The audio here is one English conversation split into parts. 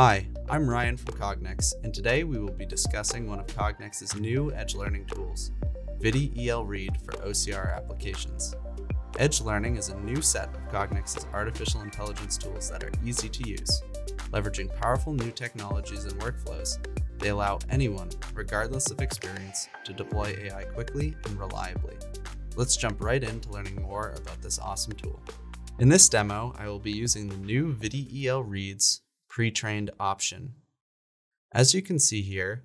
Hi, I'm Ryan from Cognex, and today we will be discussing one of Cognex's new Edge Learning tools, ViDi EL Read for OCR applications. Edge Learning is a new set of Cognex's artificial intelligence tools that are easy to use. Leveraging powerful new technologies and workflows, they allow anyone, regardless of experience, to deploy AI quickly and reliably. Let's jump right into learning more about this awesome tool. In this demo, I will be using the new ViDi EL Reads pre-trained option. As you can see here,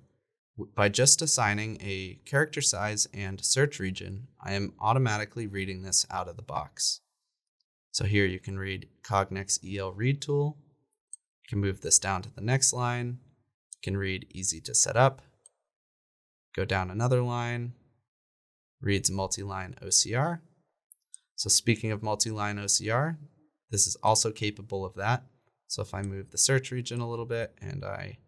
by just assigning a character size and search region, I am automatically reading this out of the box. So here you can read Cognex EL Read tool. You can move this down to the next line. You can read easy to set up. Go down another line. Reads multi-line OCR. So speaking of multi-line OCR, this is also capable of that. So if I move the search region a little bit and I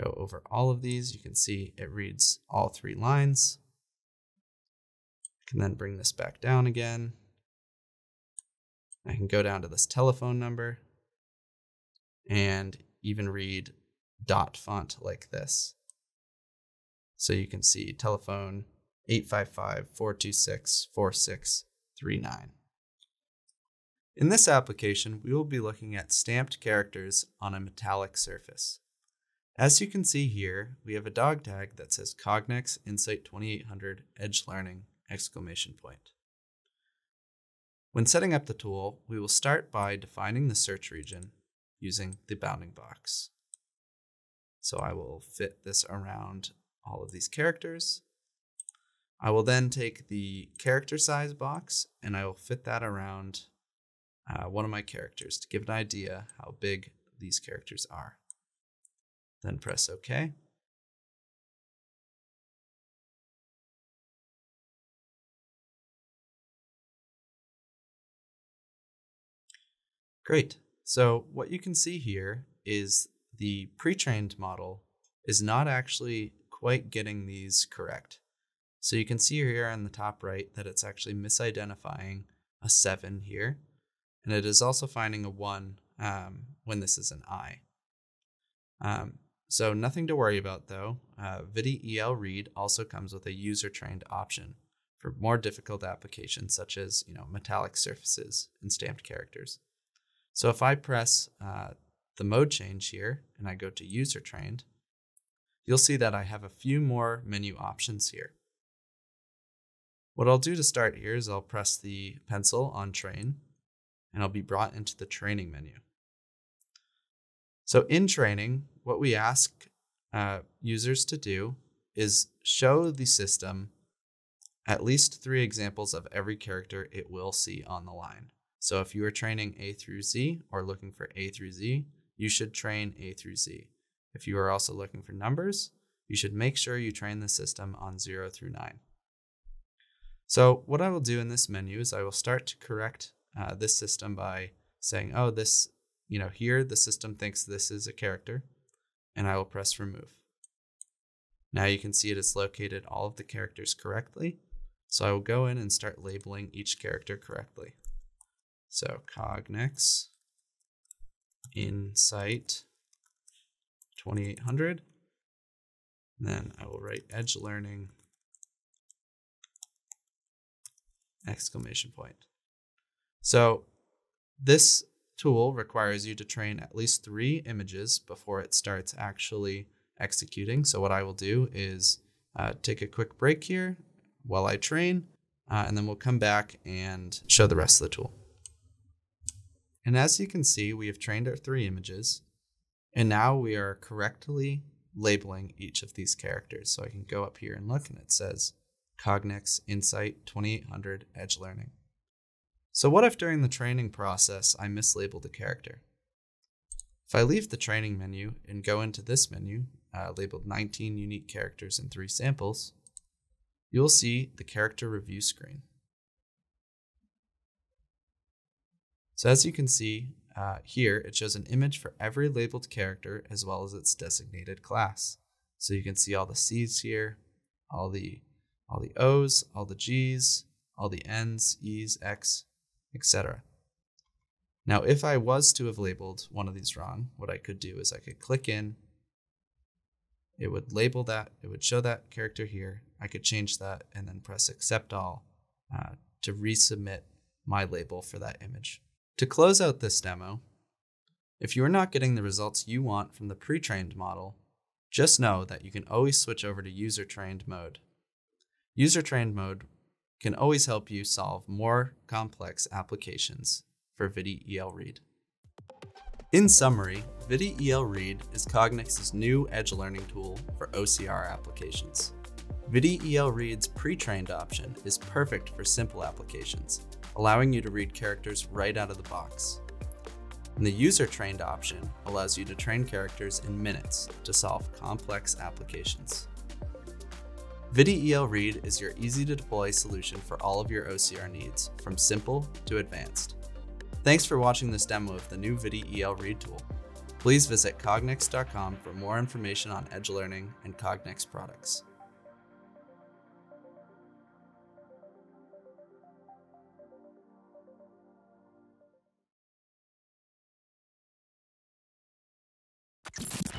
go over all of these, you can see it reads all three lines. I can then bring this back down again. I can go down to this telephone number and even read dot font like this. So you can see telephone 855 426 4639. In this application, we will be looking at stamped characters on a metallic surface. As you can see here, we have a dog tag that says Cognex In-Sight 2800 Edge Learning exclamation point. When setting up the tool, we will start by defining the search region using the bounding box. So I will fit this around all of these characters. I will then take the character size box and I will fit that around uh, one of my characters to give an idea how big these characters are. Then press OK. Great. So what you can see here is the pre-trained model is not actually quite getting these correct. So you can see here on the top right that it's actually misidentifying a 7 here and it is also finding a 1 um, when this is an I. Um, so nothing to worry about though. Uh, ViDi EL Read also comes with a user-trained option for more difficult applications such as you know metallic surfaces and stamped characters. So if I press uh, the mode change here and I go to user trained, you'll see that I have a few more menu options here. What I'll do to start here is I'll press the pencil on train and I'll be brought into the training menu. So in training, what we ask uh, users to do is show the system at least three examples of every character it will see on the line. So if you are training A through Z or looking for A through Z, you should train A through Z. If you are also looking for numbers, you should make sure you train the system on 0 through 9. So what I will do in this menu is I will start to correct uh, this system by saying, oh, this, you know, here the system thinks this is a character, and I will press remove. Now you can see it has located all of the characters correctly. So I will go in and start labeling each character correctly. So Cognex, In-Sight 2800. And then I will write Edge Learning exclamation point. So this tool requires you to train at least three images before it starts actually executing. So what I will do is uh, take a quick break here while I train, uh, and then we'll come back and show the rest of the tool. And as you can see, we have trained our three images, and now we are correctly labeling each of these characters. So I can go up here and look, and it says Cognex In-Sight 2800 Edge Learning. So what if during the training process I mislabeled a character? If I leave the training menu and go into this menu, uh, labeled 19 unique characters and 3 samples, you'll see the character review screen. So as you can see uh, here, it shows an image for every labeled character as well as its designated class. So you can see all the C's here, all the all the O's, all the G's, all the N's, E's, X, etc. Now, if I was to have labeled one of these wrong, what I could do is I could click in, it would label that, it would show that character here. I could change that and then press accept all uh, to resubmit my label for that image. To close out this demo, if you are not getting the results you want from the pre-trained model, just know that you can always switch over to user-trained mode. User-trained mode can always help you solve more complex applications for ViDi Read. In summary, ViDi Read is Cognex's new edge learning tool for OCR applications. ViDi Read's pre-trained option is perfect for simple applications, allowing you to read characters right out of the box. And the user-trained option allows you to train characters in minutes to solve complex applications. ViDi Read is your easy-to-deploy solution for all of your OCR needs, from simple to advanced. Thanks for watching this demo of the new ViDi Read tool. Please visit cognex.com for more information on edge learning and Cognex products. you